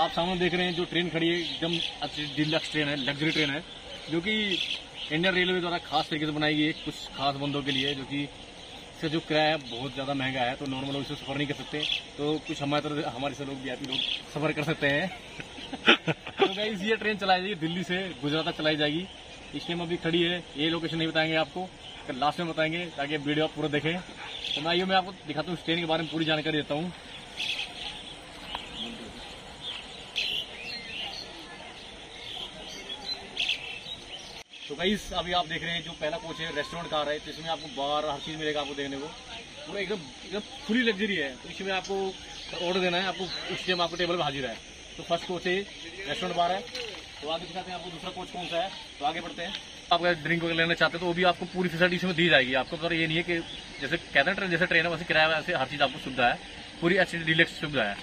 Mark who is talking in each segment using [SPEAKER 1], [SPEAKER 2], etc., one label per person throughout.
[SPEAKER 1] आप सामने देख रहे हैं जो ट्रेन खड़ी है, एकदम अच्छी डिलक्स ट्रेन है लग्जरी ट्रेन है, जो कि इंडियन रेलवे द्वारा खास तरीके से बनाई गई है, कुछ खास बंदों के लिए, जो कि इसका जो किराया है बहुत ज़्यादा महँगा है तो नॉर्मल लोग इसे सफ़र नहीं कर सकते। तो कुछ हमारे तरह हमारे से लोग वी लोग सफ़र कर सकते हैं। तो गाइस ये ट्रेन चलाई जाएगी दिल्ली से, गुजरात तक चलाई जाएगी। इस टाइम अभी खड़ी है, ये लोकेशन नहीं बताएँगे आपको लास्ट में बताएँगे, ताकि वीडियो आप पूरा देखें। तो मैं आइए मैं आपको दिखाता हूँ, इस ट्रेन के बारे में पूरी जानकारी देता हूँ। तो कई अभी आप देख रहे हैं जो पहला कोच है रेस्टोरेंट कार है तो इसमें आपको बार हर चीज़ मिलेगा आपको देखने को। पूरा एकदम एकदम फुली लग्जरी है। तो इसमें आपको ऑर्डर देना है, आपको उस टाइम आपको टेबल पर हाजिर है। तो फ़र्स्ट कोच है रेस्टोरेंट बार है। तो आगे दिखाते हैं आपको दूसरा कोच कौन सा है। तो आगे बढ़ते हैं। आप अगर ड्रिंक वगैरह लेना चाहते हैं तो वो भी आपको पूरी फैसिलिटी इसमें दी जाएगी। आपको मतलब ये नहीं है कि जैसे कहते हैं ट्रेन जैसे ट्रेन है वैसे किराया, वैसे हर चीज़ आपको सुविधा है। पूरी अच्छी डिलेक्स सुविधा है।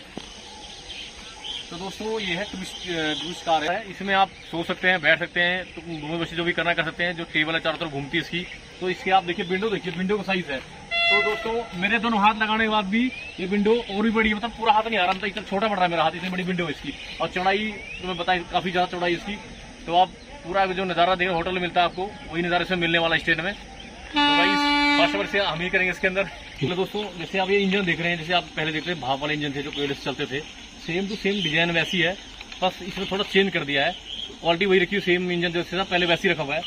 [SPEAKER 1] तो दोस्तों, ये है टूरिस्ट कार है। इसमें आप सो सकते हैं, बैठ सकते हैं तो घूमे बच्चे जो भी करना कर सकते हैं, जो टेबल है चारों तरफ़ घूमती है इसकी। तो इसके आप देखिए विंडो देखिए विंडो का साइज़ है। तो दोस्तों, मेरे दोनों हाथ लगाने के बाद भी ये विंडो और भी बड़ी मतलब पूरा हाथ नहीं आ रहा मतलब इतना छोटा पड़ रहा है मेरा हाथ, इतनी बड़ी विंडो है इसकी। और चौड़ाई तो मैं बताई, काफ़ी ज़्यादा चौड़ाई इसकी। तो आप पूरा जो नज़ारा देखें होटल में मिलता है आपको, वही नज़ारा इसमें मिलने वाला स्टेट में। तो भाई फ़र्स्ट से हम ही करेंगे इसके अंदर। तो दोस्तों, जैसे आप ये इंजन देख रहे हैं, जैसे आप पहले देख रहे हैं, भाप वाले इंजन थे जो कोयले से चलते थे सेम टू सेम डिज़ाइन वैसी है, बस इसमें थोड़ा चेंज कर दिया है। क्वालिटी वही रखी है सेम इंजन जैसे था, पहले वैसी रखा हुआ है।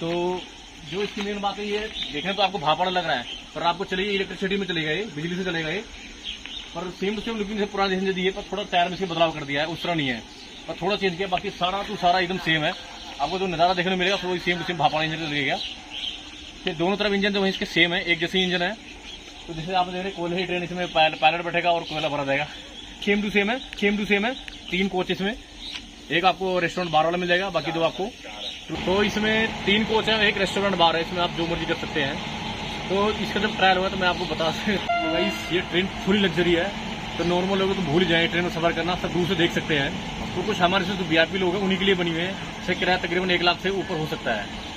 [SPEAKER 1] तो जो इसकी मेन बात है ये देखने तो आपको भापाड़ा लग रहा है, पर आपको चलिए इलेक्ट्रिसिटी में चलेगा ये बिजली से चलेगा ये पर सेम टू सेम लुकिंग से पुराना जैसे दी है पर थोड़ा टायर में इसके बदलाव कर दिया है, उस तरह नहीं है। पर थोड़ा चेंज किया, बाकी सारा टू सारा एकदम सेम है। आपको जो नज़ारा देखने को मिलेगा वो सेम टू सेम भापाड़ा इंजन लगेगा फिर दोनों तरफ़ इंजन जो है, इसके सेम है, एक जैसे इंजन है। तो जैसे आप देख रहे हैं कोयले ही ट्रेन इसमें पायलट बैठेगा और कोयला भरा जाएगा सेम टू सेम है सेम टू सेम है। तीन कोच इसमें। एक आपको रेस्टोरेंट बार वाला मिल जाएगा, बाकी दो आपको। तो इसमें तीन कोच है, एक रेस्टोरेंट बार है, इसमें आप जो मर्ज़ी कर सकते हैं। तो इसका जब ट्रायल हुआ तो मैं आपको बता सकता तो भाई ये ट्रेन फुली लग्जरी है। तो नॉर्मल लोग तो भूल जाए ट्रेन में सफ़र करना, सब दूर से देख सकते हैं। तो कुछ हमारे से जो वीआईपी लोग हैं, उन्हीं के लिए बनी हुई है। इसका किराया तकरीबन एक लाख से ऊपर हो सकता है।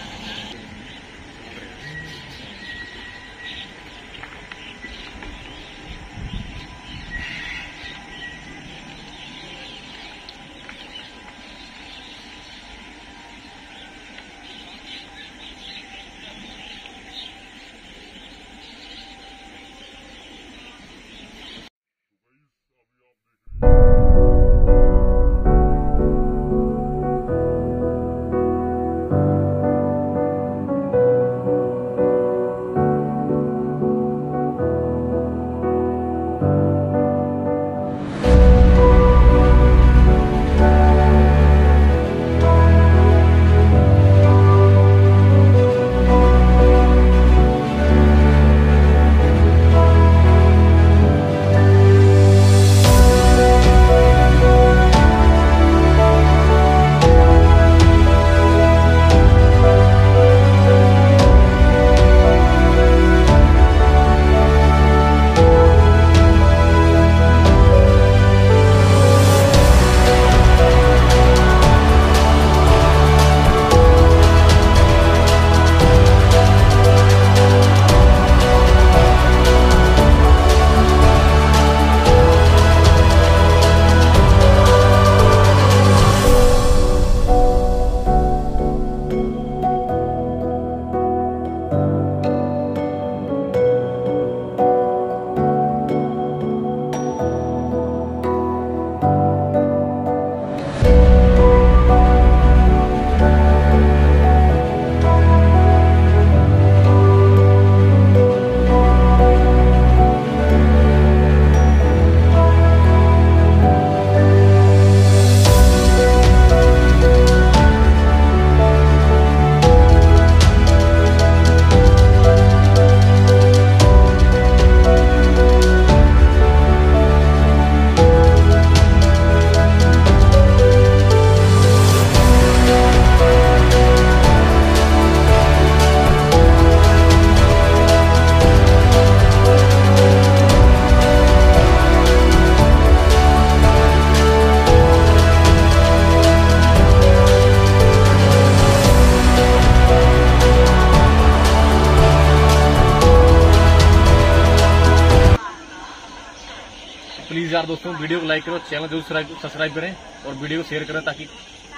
[SPEAKER 1] प्लीज़ यार दोस्तों, वीडियो को लाइक करो चैनल ज़रूर सब्सक्राइब करें और वीडियो को शेयर करें ताकि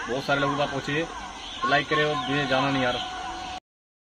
[SPEAKER 1] बहुत सारे लोगों का पहुँचे। लाइक करें और जाना नहीं यार।